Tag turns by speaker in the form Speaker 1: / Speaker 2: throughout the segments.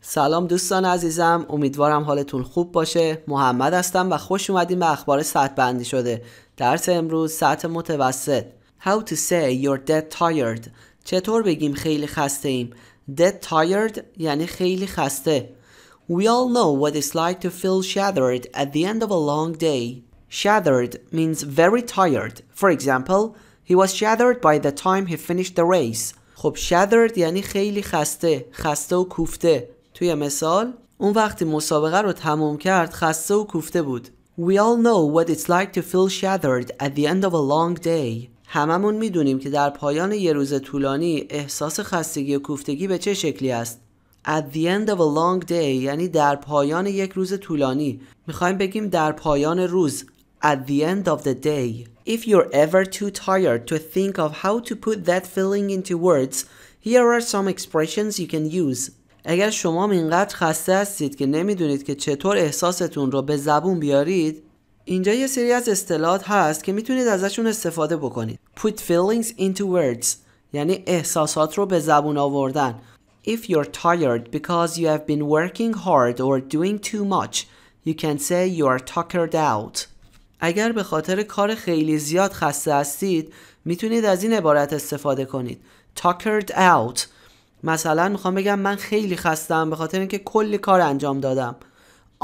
Speaker 1: سلام دوستان عزیزم امیدوارم حالتون خوب باشه محمد هستم و خوش اومدیم به اخبار ساعت بندی شده درس امروز ساعت متوسط How to say you're dead tired چطور بگیم خیلی خسته ایم Dead tired یعنی خیلی خسته We all know what it's like to feel shattered at the end of a long day Shattered means very tired For example, he was shattered by the time he finished the race خب shattered یعنی خیلی خسته خسته و کوفته توی مثال اون وقتی مسابقه رو تموم کرد خسته و کوفته بود We all know what it's like to feel shattered at the end of a long day هممون می‌دونیم که در پایان یه روز طولانی احساس خستگی و کوفتگی به چه شکلی است At the end of a long day یعنی در پایان یک روز طولانی می‌خوایم بگیم در پایان روز At the end of the day If you're ever too tired to think of how to put that feeling into words Here are some expressions you can use اگر شما اینقدر خسته هستید که نمی‌دونید که چطور احساستون رو به زبون بیارید اینجا یه سری از اصطلاحات هست که می‌تونید ازشون استفاده بکنید. Put feelings into words یعنی احساسات رو به زبون آوردن. If you're tired because you have been working hard or doing too much you can say you are tuckered out. اگر به خاطر کار خیلی زیاد خسته هستید می‌تونید از این عبارت استفاده کنید. Tuckered out مثلا می‌خوام بگم من خیلی خستم به خاطر اینکه کلی کار انجام دادم.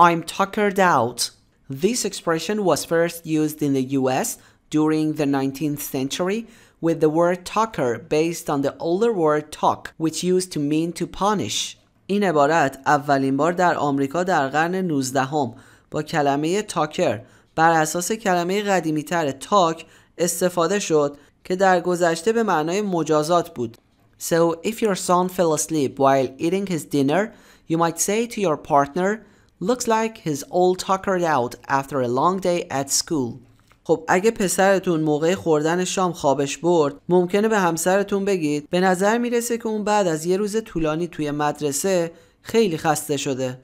Speaker 1: I'm tuckered out. This expression was first used in the US during the 19th century with the word tucker based on the older word tuck which used to mean to punish. این عبارت اولین بار در آمریکا در قرن 19 هم با کلمه تاکر بر اساس کلمه قدیمی تر تاک استفاده شد که در گذشته به معنای مجازات بود. So if your son fell asleep while eating his dinner, you might say to your partner, looks like he's all tuckered out after a long day at school. خب اگه پسرتون موقع خوردن شام خوابش برد ممکنه به همسرتون بگید به نظر میرسه که اون بعد از یه روز طولانی توی مدرسه خیلی خسته شده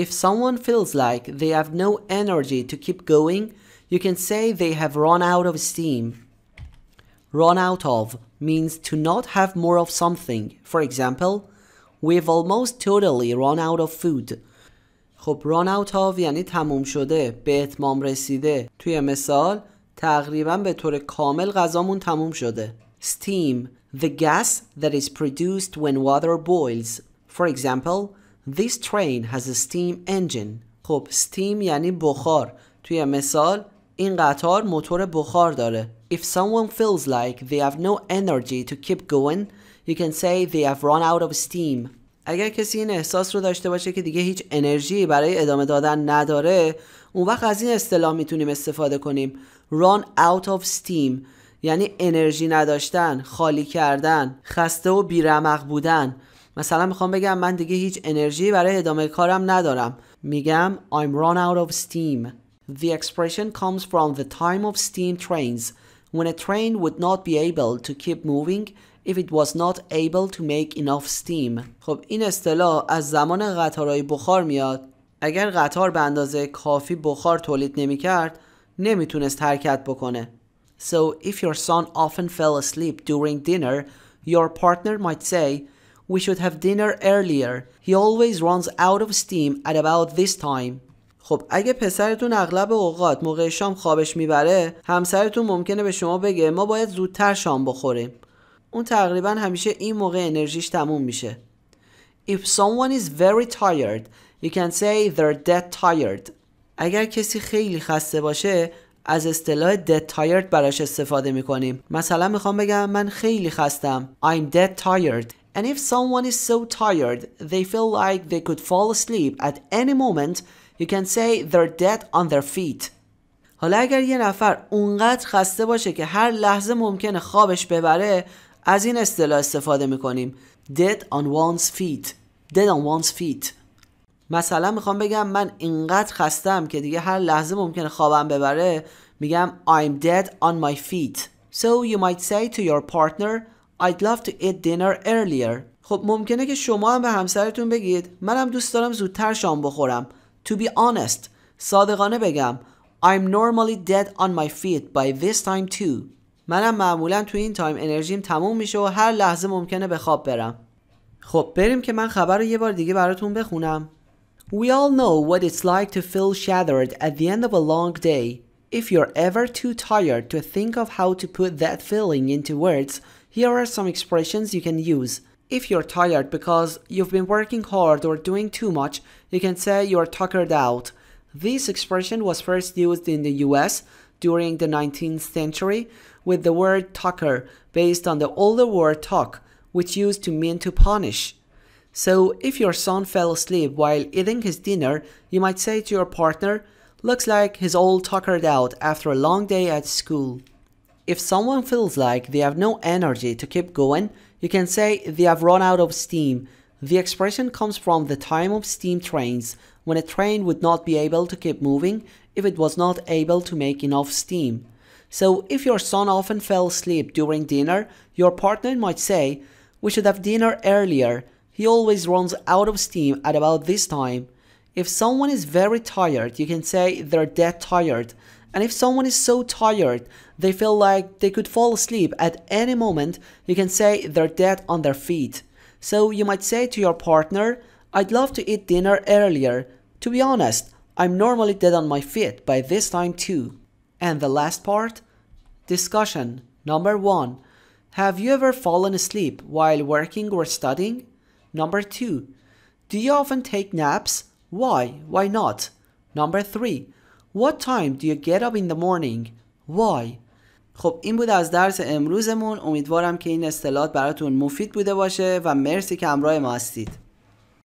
Speaker 1: If someone feels like they have no energy to keep going you can say they have run out of steam Run out of means to not have more of something. For example, we've almost totally run out of food. خب run out of یعنی تموم شده به اتمام رسیده توی مثال تقریبا به طور کامل غذامون تموم شده steam the gas that is produced when water boils for example this train has a steam engine خب steam یعنی بخار توی مثال این قطار موتور بخار داره If someone feels like they have no energy to keep going, you can say they have run out of steam. اگر کسی این احساس رو داشته باشه که دیگه هیچ انرژی برای ادامه دادن نداره اون وقت از این اصطلاح می‌تونیم استفاده کنیم. Run out of steam. یعنی انرژی نداشتن خالی کردن خسته و بیرمق بودن. مثلا می‌خوام بگم من دیگه هیچ انرژی برای ادامه کارم ندارم. میگم I'm run out of steam. The expression comes from the time of steam trains. when a train would not be able to keep moving if it was not able to make enough steam خب این اصطلاح از زمان قطارهای بخار میاد اگر قطار به اندازه کافی بخار تولید نمی کرد نمیتونست حرکت بکنه So if your son often fell asleep during dinner your partner might say we should have dinner earlier he always runs out of steam at about this time خب اگه پسرتون اغلب اوقات موقع شام خوابش می‌بره همسرتون ممکنه به شما بگه ما باید زودتر شام بخوریم. اون تقریبا همیشه این موقع انرژیش تموم میشه. If someone is very tired you can say they're dead tired. اگر کسی خیلی خسته باشه از اصطلاح dead tired براش استفاده می‌کنیم. مثلا می‌خوام بگم من خیلی خستم. I'm dead tired. And if someone is so tired they feel like they could fall asleep at any moment You can say they're dead on their feet. حالا اگر یه نفر اونقدر خسته باشه که هر لحظه ممکنه خوابش ببره از این اصطلاح استفاده می‌کنیم. Dead on one's feet. Dead on one's feet. مثلا می‌خوام بگم من اینقدر خستم که دیگه هر لحظه ممکنه خوابم ببره میگم I'm dead on my feet. So you might say to your partner I'd love to eat dinner earlier. خب ممکنه که شما هم به همسرتون بگید منم دوست دارم زودتر شام بخورم. To be honest, صادقانه بگم I'm normally dead on my feet by this time too. منم معمولا تو این تایم انرژیم تموم میشه و هر لحظه ممکنه به خواب برم. خب بریم که من خبر رو یه بار دیگه براتون بخونم We all know what it's like to feel shattered at the end of a long day. If you're ever too tired to think of how to put that feeling into words, here are some expressions you can use. If you're tired because you've been working hard or doing too much, you can say you're tuckered out. This expression was first used in the US during the 19th century with the word tucker based on the older word tuck, which used to mean to punish. So, if your son fell asleep while eating his dinner, you might say to your partner, Looks like he's all tuckered out after a long day at school. If someone feels like they have no energy to keep going, you can say they have run out of steam. The expression comes from the time of steam trains, when a train would not be able to keep moving if it was not able to make enough steam. So, if your son often fell asleep during dinner, your partner might say, We should have dinner earlier. He always runs out of steam at about this time. If someone is very tired, you can say they're dead tired. And if someone is so tired they feel like they could fall asleep at any moment, you can say they're dead on their feet. So you might say to your partner, I'd love to eat dinner earlier. To be honest, I'm normally dead on my feet by this time too. And the last part? Discussion. Number one. Have you ever fallen asleep while working or studying? Number two. Do you often take naps? Why? Why not? Number three. What time do you get up in the morning? Why? خب این بود از درس امروزمون امیدوارم که این اصطلاحات براتون مفید بوده باشه و مرسی که همراه ما هستید